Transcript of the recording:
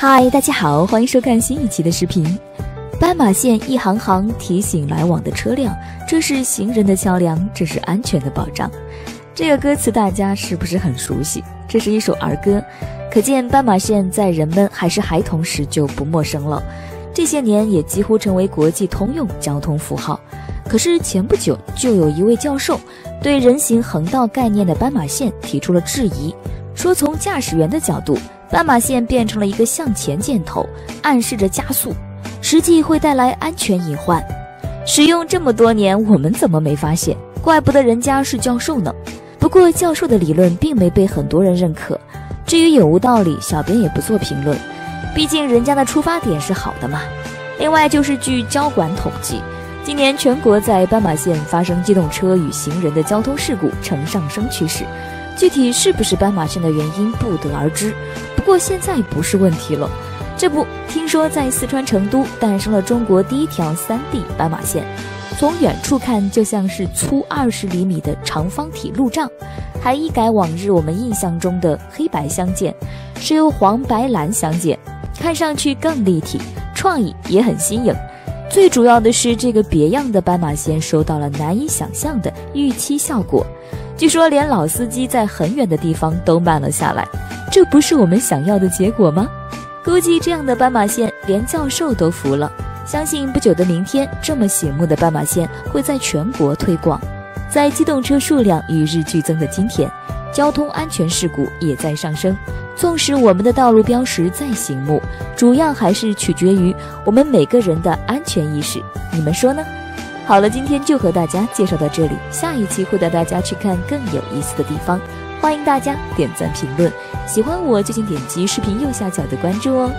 嗨，大家好，欢迎收看新一期的视频。斑马线一行行提醒来往的车辆，这是行人的桥梁，这是安全的保障。这个歌词大家是不是很熟悉？这是一首儿歌，可见斑马线在人们还是孩童时就不陌生了。这些年也几乎成为国际通用交通符号。可是前不久就有一位教授对人行横道概念的斑马线提出了质疑，说从驾驶员的角度，斑马线变成了一个向前箭头，暗示着加速，实际会带来安全隐患。使用这么多年，我们怎么没发现？怪不得人家是教授呢。不过教授的理论并没被很多人认可。至于有无道理，小编也不做评论，毕竟人家的出发点是好的嘛。另外就是据交管统计，今年全国在斑马线发生机动车与行人的交通事故呈上升趋势，具体是不是斑马线的原因不得而知。不过现在不是问题了，这不，听说在四川成都诞生了中国第一条三 D 斑马线。从远处看，就像是粗二十厘米的长方体路障，还一改往日我们印象中的黑白相间，是由黄白蓝相间，看上去更立体，创意也很新颖。最主要的是，这个别样的斑马线收到了难以想象的预期效果，据说连老司机在很远的地方都慢了下来，这不是我们想要的结果吗？估计这样的斑马线，连教授都服了。相信不久的明天，这么醒目的斑马线会在全国推广。在机动车数量与日俱增的今天，交通安全事故也在上升。纵使我们的道路标识再醒目，主要还是取决于我们每个人的安全意识。你们说呢？好了，今天就和大家介绍到这里，下一期会带大家去看更有意思的地方。欢迎大家点赞评论，喜欢我就请点击视频右下角的关注哦。